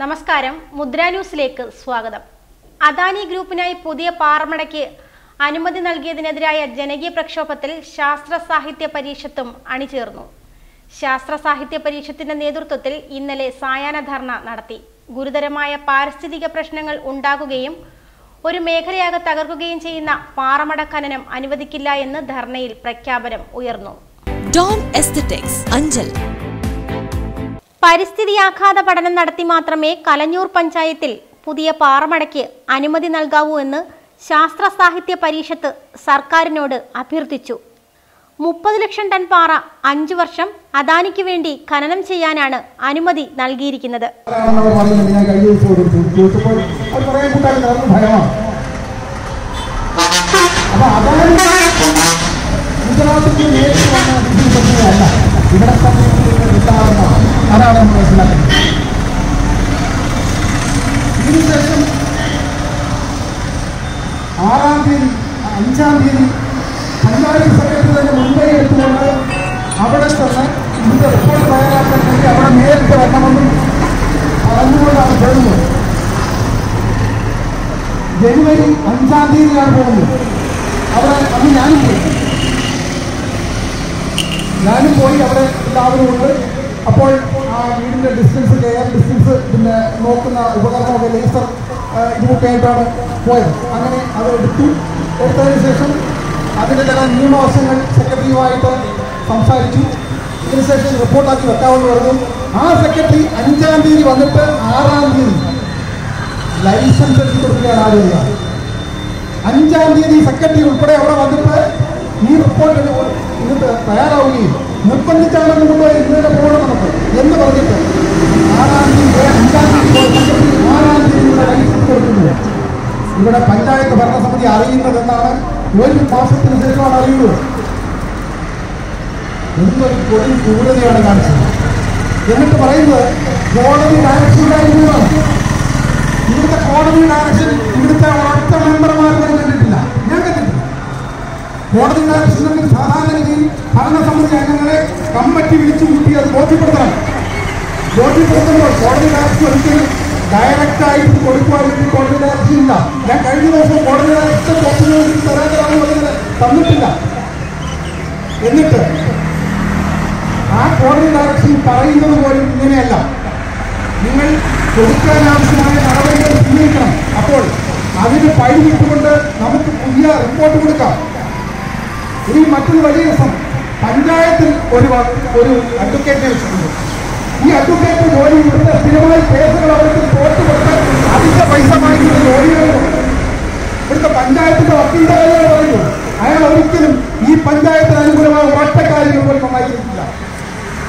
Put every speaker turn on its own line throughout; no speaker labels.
നമസ്കാരം. മുദ്ര ന്യൂസിലേക്ക് സ്വാഗതം. അദാനി ഗ്രൂപ്പിനായി പുതിയ പാറമടയ്ക്ക് അനുമതി നൽകിയതിനെതിരായ ജനകീയ പ്രക്ഷോഭത്തിൽ ശാസ്ത്ര സാഹിത്യ പരീക്ഷത്തും അണിചേർന്നു. ശാസ്ത്ര സാഹിത്യ പരീക്ഷത്തിന്റെ നേതൃത്വത്തിൽ ഇന്നലെ സായാഹ്ന ധർണ നടത്തി. ഗുരുതരമായ പാരിസ്ഥിതിക പ്രശ്നങ്ങൾ ഉണ്ടാകുകയും ഒരു മേഖലയാകെ തകർക്കുകയും ചെയ്യുന്ന പാറമട ഖനനം അനുവദിക്കില്ല എന്ന് ധർണയിൽ പ്രഖ്യാപനം ഉയർന്നു.
Dome aesthetics Anchal.
പരിസ്ഥിതി ആഘാത പഠനം നടത്തി മാത്രമേ കലഞ്ഞൂർ പഞ്ചായത്തിൽ പുതിയ പാറമടയ്ക്ക് അനുമതി നൽകാവൂ എന്ന് ശാസ്ത്ര സാഹിത്യ പരീക്ഷത്ത് സർക്കാരിനോട് അഭ്യർത്ഥിച്ചു. മുപ്പത് ലക്ഷം ടൺ പാറ അഞ്ചു വർഷം അദാനിക്ക് വേണ്ടി ഖനനം ചെയ്യാനാണ് അനുമതി നൽകിയിരിക്കുന്നത്.
ഇവിടെ തന്നെ ഉണ്ടാവുന്നതാണ് അതാണ് നമ്മൾ മനസ്സിലാക്കുന്നത് ഇതിനുശേഷം ആറാം തീയതി അഞ്ചാം തീയതി പഞ്ചായത്ത് സെക്രട്ടറി തന്നെ മുൻകൈ എടുത്തുകൊണ്ട് അവിടെ തന്നെ ഇതിന്റെ റിപ്പോർട്ട് തയ്യാറാക്കാൻ വേണ്ടി അവിടെ നേരിട്ട് വരണമെന്നും പറഞ്ഞുകൊണ്ടാണ് പോകുന്നത് ജനുവരി അഞ്ചാം തീയതിയാണ് പോകുന്നത് അവിടെ അന്ന് ഞാനും പോയി ഞാനും പോയി അവിടെ എല്ലാവരും ഉണ്ട് അപ്പോൾ ആ വീടിന്റെ ഡിസ്റ്റൻസ് എയർ ഡിസ്റ്റൻസ് പിന്നെ നോക്കുന്ന ഉപകരണമൊക്കെ ലേസർ ഇതൊക്കെ ആയിട്ടാണ് പോയത്. അങ്ങനെ അത് എടുത്തു. എടുത്തതിന് ശേഷം അതിന്റെ ചില നിയമവശങ്ങൾ സെക്രട്ടറിയുമായിട്ട് സംസാരിച്ചു. ഇതിനുശേഷം റിപ്പോർട്ടാക്കി വെക്കാമെന്ന് പറഞ്ഞു. ആ സെക്രട്ടറി അഞ്ചാം തീയതി വന്നിട്ട് ആറാം തീയതി ലൈസൻസ് എടുത്ത് കൊടുക്കുകയാണ് ആദ്യം അഞ്ചാം തീയതി സെക്രട്ടറി ഉൾപ്പെടെ അവിടെ വന്നിട്ട് ഈ റിപ്പോർട്ട് തയ്യാറാവുകയും നിർബന്ധിച്ചാണ് കൊണ്ടുപോയി ഇന്നലെ പോകണം നമുക്ക്. എന്ന് പറഞ്ഞിട്ട് ഇവിടെ പഞ്ചായത്ത് ഭരണസമിതി അറിയുന്നതെന്നാണ് ഒരു മാസത്തിന് ശേഷമാണ് അറിയുന്നത്. എന്തൊരു കൊടി ക്രൂരതയാണ് കാണിച്ചത്. എന്നിട്ട് പറയുന്നത് കോടതി ഡയറക്ഷൻ ഉണ്ടായിരുന്നതാണ് ഇവിടുത്തെ കോടതി ഡയറക്ഷൻ ഇവിടുത്തെ ഒറ്റ മെമ്പർമാർ കണ്ടിട്ടില്ല. ഞാൻ കണ്ടിട്ടില്ല. കോടതി ഡയറക്ഷൻ സാധാരണ ഭരണസമിതി അംഗങ്ങളെ കമ്മിറ്റി വിളിച്ചു കൂട്ടി അത് ബോധ്യപ്പെടുത്തണം. ബോധ്യപ്പെടുത്തുമ്പോൾ കോടതി ഡയറക്ടർ ഒരിക്കലും ഡയറക്റ്റ് ആയിട്ട് കൊടുക്കുവാൻ വേണ്ടി കോടതി ഡയറക്ടർ ഇല്ല ഞാൻ കഴിഞ്ഞ ദിവസം കോടതി ഡയറക്ടർ തന്നിട്ടില്ല. എന്നിട്ട് ആ കോടതി ഡയറക്ഷൻ പറയുന്നത് പോലും ഇങ്ങനെയല്ല. നിങ്ങൾ കൊടുക്കാൻ ആവശ്യമായ നടപടികൾ സ്വീകരിക്കണം അപ്പോൾ അതിന് പരിമിട്ടുകൊണ്ട് നമുക്ക് പുതിയ റിപ്പോർട്ട് കൊടുക്കാം. ഇനി മറ്റൊരു വലിയ രസം പഞ്ചായത്തിൽ ഒരു ഒരു അഡ്വക്കേറ്റിനെ വെച്ചിട്ടുണ്ട്. ഈ അഡ്വക്കേറ്റ് ജോലി ഇവിടുത്തെ സ്ഥിരമായി കേസുകൾ അവർക്ക് പോർട്ട് കൊടുത്ത് അതിന്റെ പൈസ വാങ്ങിക്കുന്ന ജോലികളുണ്ട് ഇവിടുത്തെ പഞ്ചായത്തിന്റെ വക്കീലിന്റെ പറഞ്ഞു അയാൾ ഒരിക്കലും ഈ പഞ്ചായത്തിന് അനുകൂലമായ ഒറ്റ കാര്യങ്ങൾ പോലും നന്നാക്കിയിട്ടില്ല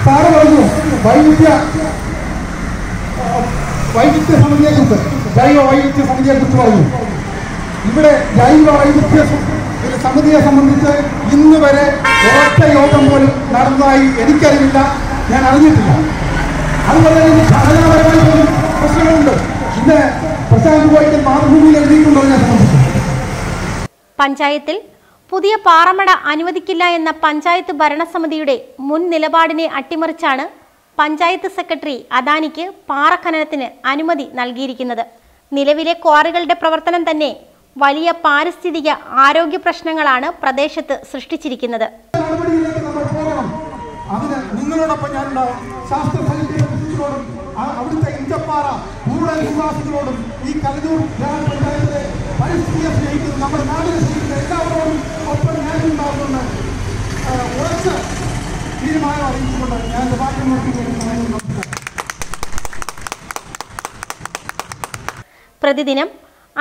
സാറ് പറഞ്ഞു വൈദ്യ വൈവിധ്യ സമിതിയെ കുറിച്ച് ജൈവ വൈവിധ്യ സമിതിയെ കുറിച്ച് പറഞ്ഞു. ഇവിടെ ജൈവ വൈവിധ്യ സമിതിയെ സംബന്ധിച്ച് ഇന്ന് വരെ ഒറ്റ യോഗം പോലും നടന്നതായി എനിക്കറിയില്ല. ഞാൻ അറിഞ്ഞിട്ടില്ല. അതുപോലെ തന്നെ ഘടനാപരമായി പോലും പ്രശ്നങ്ങളുണ്ട്. ഇന്ന് പ്രശാന്ത് ഗോയ്ക്കൽ മാതൃഭൂമിയിൽ എഴുതിയിട്ടുണ്ടോ ഞാൻ സംബന്ധിച്ചു
പഞ്ചായത്തിൽ പുതിയ പാറമട അനുവദിക്കില്ല എന്ന പഞ്ചായത്ത് ഭരണസമിതിയുടെ മുൻ നിലപാടിനെ അട്ടിമറിച്ചാണ് പഞ്ചായത്ത് സെക്രട്ടറി അദാനിക്ക് പാറ ഖനനത്തിന് അനുമതി നൽകിയിരിക്കുന്നത്. നിലവിലെ ക്വാറികളുടെ പ്രവർത്തനം തന്നെ വലിയ പാരിസ്ഥിതിക ആരോഗ്യ പ്രശ്നങ്ങളാണ് പ്രദേശത്ത് സൃഷ്ടിച്ചിരിക്കുന്നത്.
നിങ്ങളോടൊപ്പം ഞാനുണ്ടാവും ശാസ്ത്ര അവിടുത്തെ ഇഞ്ചപ്പാറ കൂടുതൽ നിവാസികളോടും ഈ ഗ്രാമപഞ്ചായത്തിലെ പരിസ്ഥിതിയെ സ്നേഹിക്കുന്ന നമ്മുടെ നാടിനെ സ്നേഹിക്കുന്ന എല്ലാവരോടും ഒപ്പം ഞാനുണ്ടാവുമെന്ന് ആ, ഉറച്ച തീരുമാനം അറിയിച്ചുകൊണ്ട് ഞാൻ എന്റെ വാക്യം നോക്കി
പ്രതിദിനം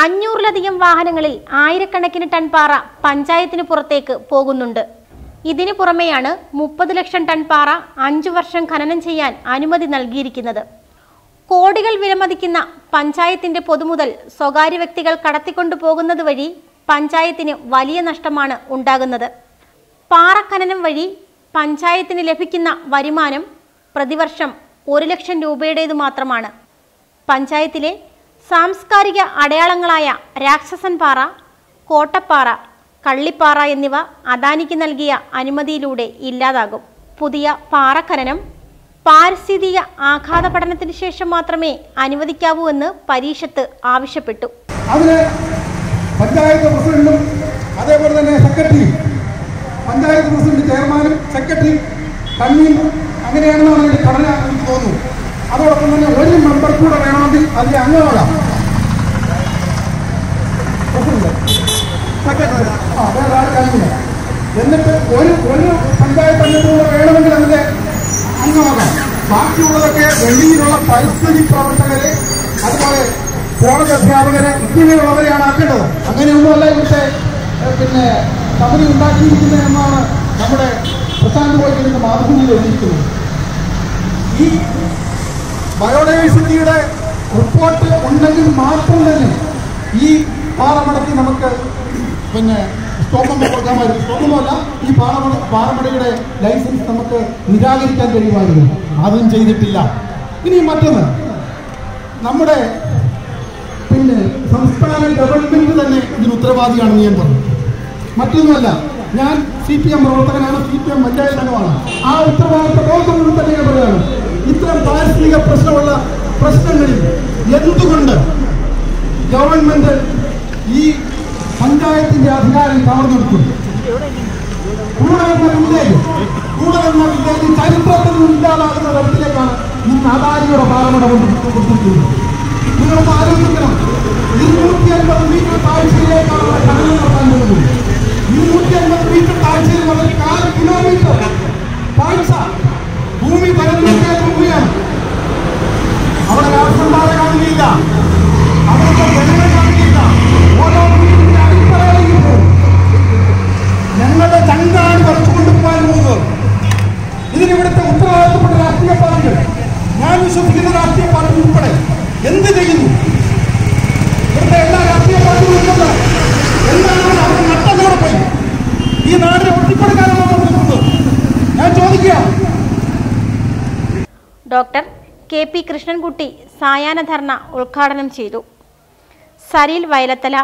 അഞ്ഞൂറിലധികം വാഹനങ്ങളിൽ ആയിരക്കണക്കിന് ടൺ പാറ പഞ്ചായത്തിന് പുറത്തേക്ക് പോകുന്നുണ്ട്. ഇതിനു പുറമെയാണ് മുപ്പത് ലക്ഷം ടൺ പാറ അഞ്ചു വർഷം ഖനനം ചെയ്യാൻ അനുമതി നൽകിയിരിക്കുന്നത്. കോടികൾ വിലമതിക്കുന്ന പഞ്ചായത്തിന്റെ പൊതുമുതൽ സ്വകാര്യ വ്യക്തികൾ കടത്തിക്കൊണ്ടു പോകുന്നത് വഴി പഞ്ചായത്തിന് വലിയ നഷ്ടമാണ് ഉണ്ടാകുന്നത്. പാറ ഖനനം വഴി പഞ്ചായത്തിന് ലഭിക്കുന്ന വരുമാനം പ്രതിവർഷം ഒരു ലക്ഷം രൂപയുടേത് മാത്രമാണ്. പഞ്ചായത്തിലെ സാംസ്കാരിക അടയാളങ്ങളായ രാക്ഷസൻ പാറ കോട്ടപ്പാറ കള്ളിപ്പാറ എന്നിവ അദാനിക്ക് നൽകിയ അനുമതിയിലൂടെ ഇല്ലാതാകും. പുതിയ പാറഖനനം പാരിസ്ഥിതിക ആഘാത പഠനത്തിന് ശേഷം മാത്രമേ അനുവദിക്കാവൂ എന്ന് പരീക്ഷത്ത് ആവശ്യപ്പെട്ടു.
അതിന് പഞ്ചായത്ത് പ്രസിഡന്റും അതേപോലെ തന്നെ സെക്രട്ടറി പഞ്ചായത്ത് പ്രസിഡന്റ് ചെയർമാനും സെക്രട്ടറി കൺവീനറും അങ്ങനെയാണെന്നാണ് എനിക്ക് തോന്നുന്നു അതോടൊപ്പം തന്നെ ഒരു മെമ്പർ കൂടെ വേണമെങ്കിൽ അതിൽ അംഗമാകാം എന്നിട്ട് ഒരു ഒരു പഞ്ചായത്ത് അംഗത്തോട് വേണമെങ്കിൽ അതിന്റെ അംഗമാകാം ബാക്കിയുള്ളതൊക്കെ വെളിയിലുള്ള പരിസ്ഥിതി പ്രവർത്തകരെ അതുപോലെ കോളേജ് അധ്യാപകരെ ഇങ്ങനെയുള്ളവരെയാണ് ആക്കേണ്ടത്. അങ്ങനെയൊന്നുമല്ല ഇവിടുത്തെ പിന്നെ കമ്പനി ഉണ്ടാക്കിയിരിക്കുന്നത് എന്നാണ് നമ്മുടെ പ്രശാന്ത് പോയി മാതൃഭൂമിയിൽ എഴുതിയിരിക്കുന്നത്. ഈ ബയോഡൈവേഴ്സിറ്റിയുടെ റിപ്പോർട്ട് ഉണ്ടെങ്കിൽ മാത്രം തന്നെ ഈ പാറമടത്തി നമുക്ക് പിന്നെ സ്റ്റോപ്പം കൊടുക്കാമായിരുന്നു. ഈ പാറമട പാറമടയുടെ ലൈസൻസ് നമുക്ക് നിരാകരിക്കാൻ കഴിയുമായിരുന്നു. അതും ചെയ്തിട്ടില്ല. ഇനി മറ്റൊന്ന്. നമ്മുടെ പിന്നെ സംസ്ഥാന ഗവൺമെന്റ് തന്നെ ഇതിന് ഉത്തരവാദിയാണെന്ന് ഞാൻ പറഞ്ഞു. മറ്റൊന്നുമല്ല ഞാൻ സി പി എം പ്രവർത്തകനാണ് സി പി എം പഞ്ചായത്ത് അംഗമാണ് ആ ഉത്തരവാദിത്ത ബോധം തന്നെ ഞാൻ പറയുകയാണ് ഇത്തരം പാരിസ്ഥിതിക പ്രശ്നമുള്ള പ്രശ്നങ്ങളിൽ എന്തുകൊണ്ട് ഗവൺമെന്റ് ഈ പഞ്ചായത്തിന്റെ അധികാരം കവർന്നെടുക്കും കൂടെ എന്ന വില്ലേജ് കൂടെ എന്ന വില്ലേജ് ചരിത്രത്തിൽ ഇല്ലാതാകുന്ന തരത്തിലേക്കാണ് ഇന്ന് അദാനിയുടെ പാലമട കൊണ്ടുകൊടുത്തിരിക്കുന്നത് ഞങ്ങളുടെ ചങ്കാണ് പറിച്ചുകൊണ്ട് പോകാൻ പോകുന്നത്. ഇതിന് ഇവിടുത്തെ ഉത്തരവാദിത്തപ്പെട്ട രാഷ്ട്രീയ പാർട്ടികൾ ഞാൻ വിശ്വസിക്കുന്ന രാഷ്ട്രീയ പാർട്ടി ഉൾപ്പെടെ ചെയ്യുന്നു? ഇവിടുത്തെ എല്ലാ രാഷ്ട്രീയ പാർട്ടികളും ഉള്ളത് എന്താണ് അവർ നട്ടതോടെ പോയി? ഈ നാടിനെ ഒറ്റിക്കൊടുക്കാനാണ് അവർ നോക്കുന്നത് ഞാൻ ചോദിക്കുക.
ഡോക്ടർ കെ പി കൃഷ്ണൻകുട്ടി സായാഹ്ന ധർണ ഉദ്ഘാടനം ചെയ്തു. സരീൽ വയലത്തല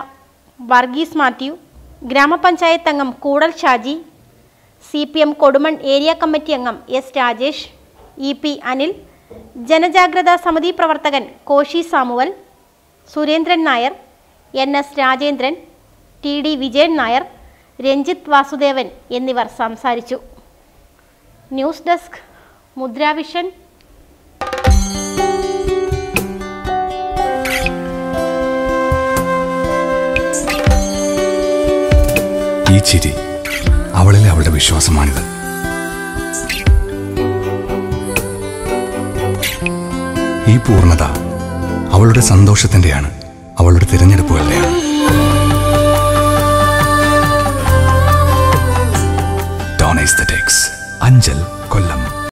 വർഗീസ് മാത്യു ഗ്രാമപഞ്ചായത്ത് അംഗം Koodal Shaji C P M Kodumon area committee അംഗം S Rajesh E P Anil ജനജാഗ്രതാ സമിതി പ്രവർത്തകൻ Koshy Samuel Surendran Nair N S Rajendran T D Vijayan Nair Ranjith Vasudevan എന്നിവർ സംസാരിച്ചു. ന്യൂസ് ഡെസ്ക് മുദ്രാവിഷൻ
ചിരി. അവളിലെ അവളുടെ വിശ്വാസമാണിത്. ഈ പൂർണത അവളുടെ സന്തോഷത്തിന്റെയാണ്. അവളുടെ തിരഞ്ഞെടുപ്പുകളുടെയാണ്. അഞ്ചൽ കൊല്ലം.